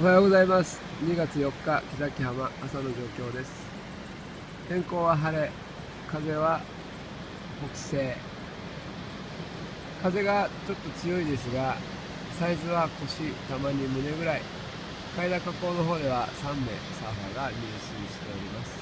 おはようございます。2月4日木崎浜朝の状況です。天候は晴れ風は北西。風がちょっと強いですがサイズは腰たまに胸ぐらい。海田河口の方では3名サーファーが入水しております。